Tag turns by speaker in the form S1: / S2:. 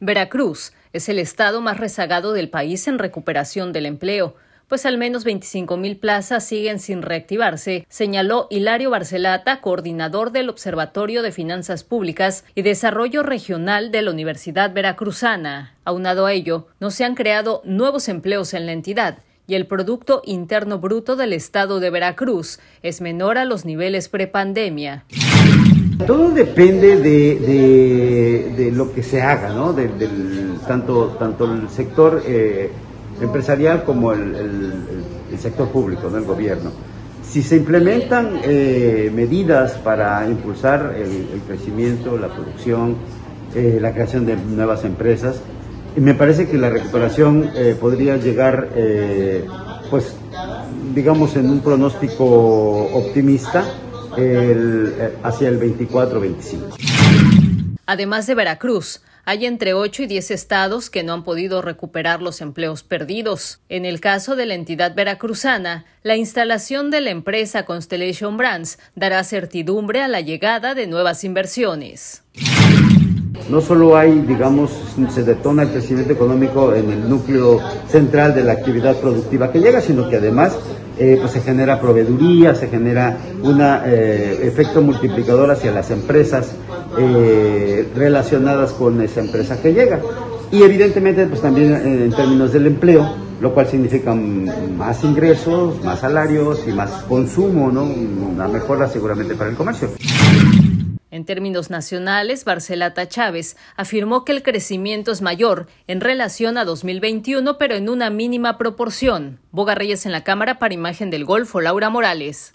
S1: Veracruz es el estado más rezagado del país en recuperación del empleo, pues al menos 25 mil plazas siguen sin reactivarse, señaló Hilario Barcelata, coordinador del Observatorio de Finanzas Públicas y Desarrollo Regional de la Universidad Veracruzana. Aunado a ello, no se han creado nuevos empleos en la entidad y el Producto Interno Bruto del Estado de Veracruz es menor a los niveles prepandemia.
S2: Todo depende de, lo que se haga, ¿no? del, tanto, tanto el sector eh, empresarial como el, sector público, ¿no? el gobierno. Si se implementan eh, medidas para impulsar el, crecimiento, la producción, eh, la creación de nuevas empresas, me parece que la recuperación podría llegar, pues, digamos, en un pronóstico optimista el, hacia el 24-25.
S1: Además de Veracruz, hay entre 8 y 10 estados que no han podido recuperar los empleos perdidos. En el caso de la entidad veracruzana, la instalación de la empresa Constellation Brands dará certidumbre a la llegada de nuevas inversiones.
S2: No solo hay, digamos, se detona el crecimiento económico en el núcleo central de la actividad productiva que llega, sino que además eh, pues se genera proveeduría, se genera un eh, efecto multiplicador hacia las empresas eh, relacionadas con esa empresa que llega. Y evidentemente pues también en términos del empleo, lo cual significa más ingresos, más salarios y más consumo, ¿no? Una mejora seguramente para el comercio.
S1: En términos nacionales, Barcelata Chávez afirmó que el crecimiento es mayor en relación a 2021, pero en una mínima proporción. Boga Reyes en la Cámara para Imagen del Golfo, Laura Morales.